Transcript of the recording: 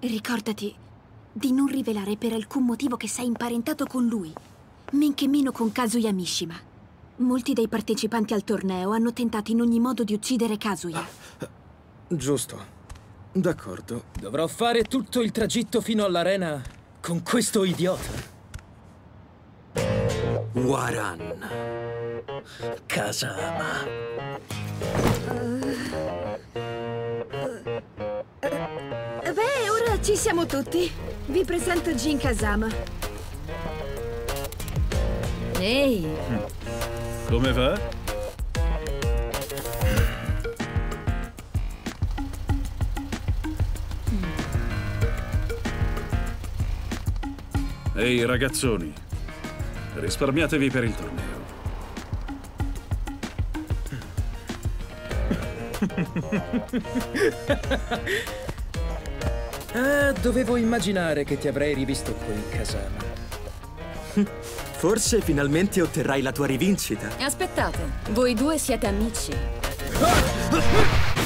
Ricordati di non rivelare per alcun motivo che sei imparentato con lui, men che meno con Kazuya Mishima. Molti dei partecipanti al torneo hanno tentato in ogni modo di uccidere Kazuya. Giusto. D'accordo. Dovrò fare tutto il tragitto fino all'arena con questo idiota. Waran. Kasama. Ci siamo tutti. Vi presento Jin Kazama. Ehi, Come va? Ehi ragazzoni, risparmiatevi per il torneo. Ah, dovevo immaginare che ti avrei rivisto qui, Kasama. Forse finalmente otterrai la tua rivincita. aspettate, voi due siete amici.